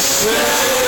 It's